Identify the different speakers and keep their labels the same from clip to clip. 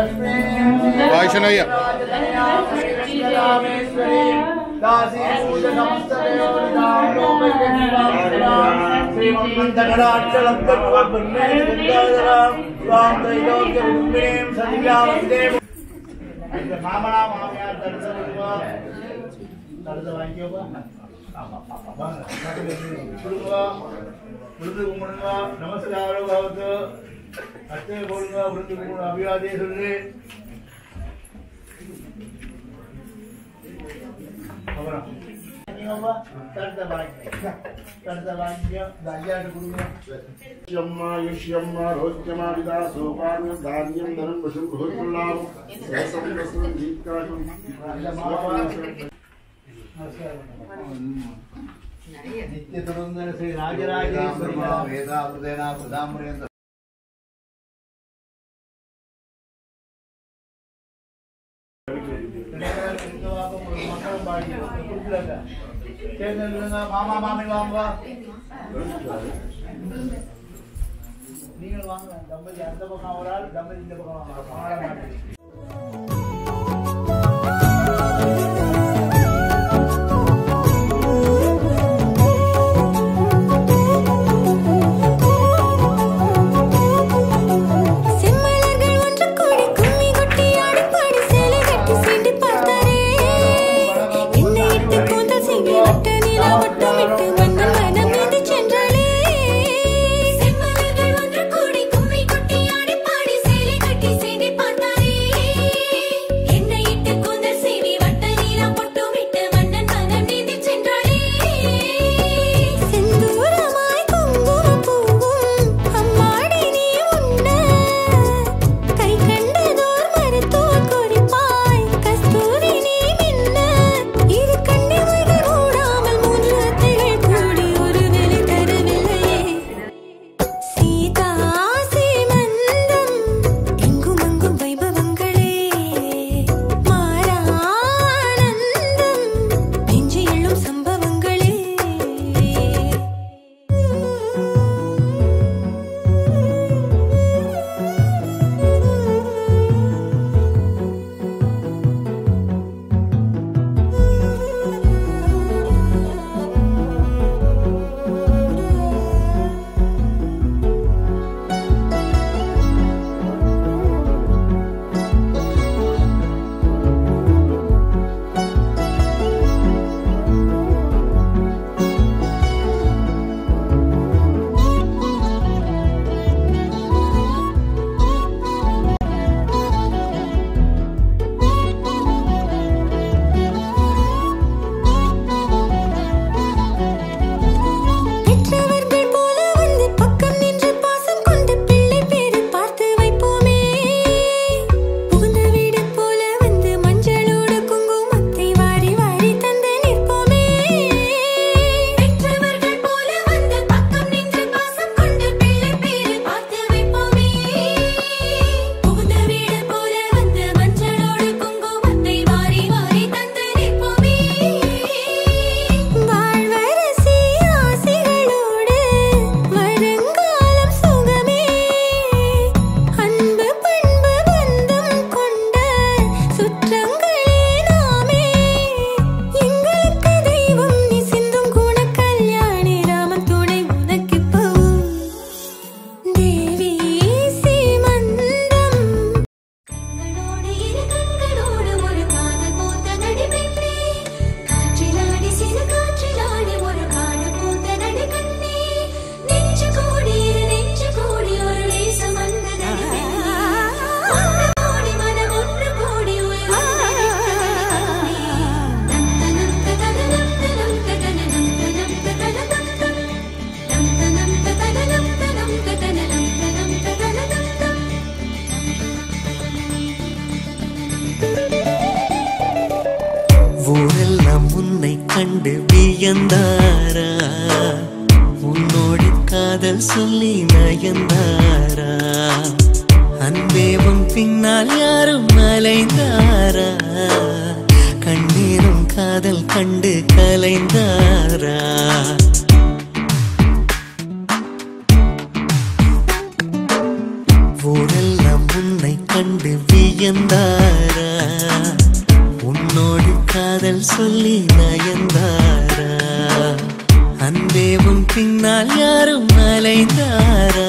Speaker 1: भाई सुनाइए। नमस्कार అత్యగౌడంగా వృద్ధి
Speaker 2: కూడా అభివాదేశుడిని ధాన్యం ధనం పశుం బృహత్కుల్లాభం సహసం వస్త్రం దీప్కాశం నిత్య తురుందర శ్రీ
Speaker 1: రాజరాజేశ్వర వేదామృతేనా ప్రధామరేంద్ర தேர்ந்தெடுங்க மாமா மாமி வாங்க நீங்கள் வாங்க தம்பதி அந்த பக்கம் ஒரு ஆள் தம்பதி இந்த பக்கம் வாங்க.
Speaker 3: நயந்தாரா? உன்னோடு காதல் சொல்லி நயந்தாரா? அன்பேவும் பின்னால் யாரும் அலைந்தாரா? கண்ணீரும் காதல் கண்டு கலைந்தாரா? ஊரெல்லாம் உன்னை கண்டு வியந்தாரா? உன்னோடு காதல் சொல்லி நான் பின்னால் யாரும் அலைந்தாரா?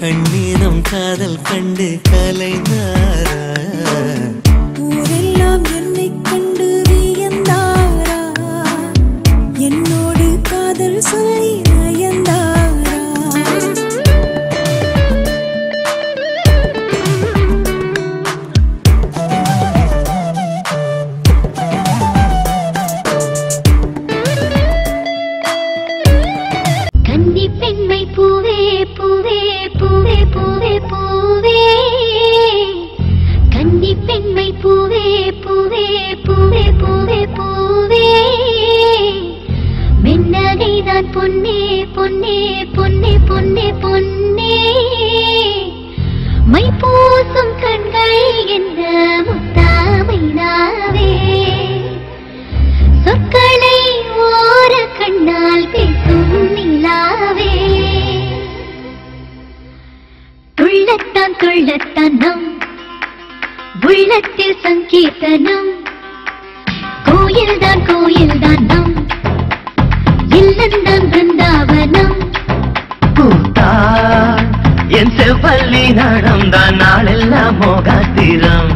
Speaker 3: கண்ணீரம் காதல் கண்டு கலைந்தாரா?
Speaker 4: கள்ளத்தனம் உள்ளத்தில் சங்கீர்த்தனம் கோயில்தான் கோயில்தான் நம் இல்லந்தான் பிருந்தாவனம்.
Speaker 3: பூத்தாள் என் செவ்வள்ளி நடந்தான் நாளெல்லாம் மோகாத்திரம்.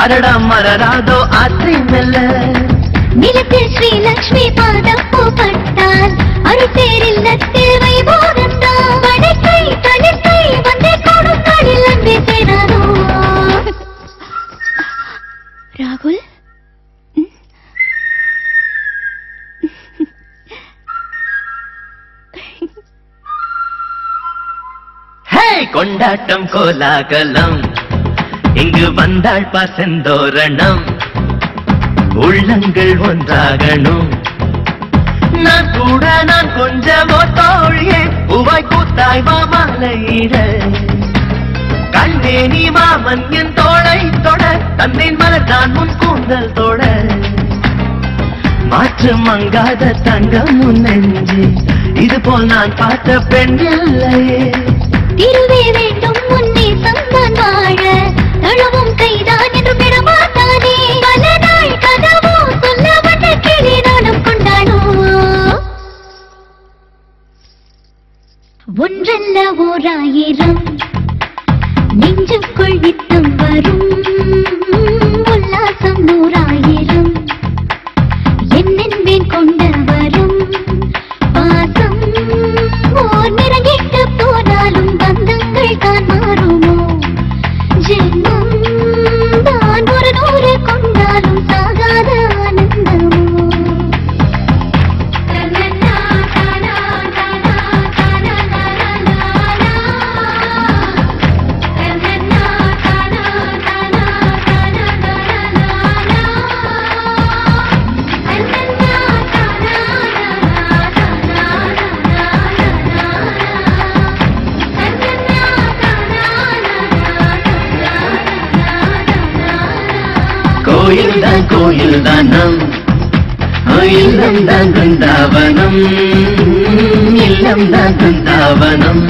Speaker 3: அடடா மலராதோ ஆற்றை மெல்ல
Speaker 4: நிலத்தில் ஸ்ரீ லக்ஷ்மி பாதம் பூப்பட்டால் அருசேரில் நத்தில் வைபோகத்தான் வடக்கை தனிக்கை வந்தே கொடுத்தாளில் அன்பே சேராதோ ராகுல்
Speaker 3: ஹே கொண்டாட்டம் கோலாகலம் இங்கு வந்தாள் பசந்தோரணம். உள்ளங்கள் ஒன்றாகணும். நான் கூட நான் கொஞ்சமோ தோழியே உவாய் கூத்தாய் மாமலையிட கண்ணே நீ மாமன் என் தோளை தொட தந்தேன் மலர் தான் முன் கூந்தல் தொட. மாற்று மங்காத தங்கம் உன் நெஞ்சு இது போல் நான் பார்த்த பெண் இல்லையே.
Speaker 4: திருவே வேண்டும் முன்னே சந்தான் வாழ. ஒன்றல்ல ஓராயிரம் நெஞ்சுக்குள் நித்தம் வரும்.
Speaker 3: கோயில் தான் கோயில் தானம் இல்லம் தான் பிருந்தாவனம் இல்லம் தான் பிருந்தாவனம்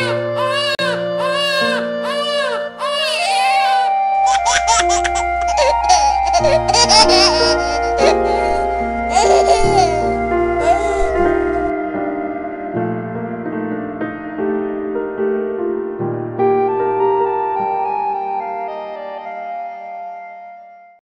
Speaker 5: Yeah.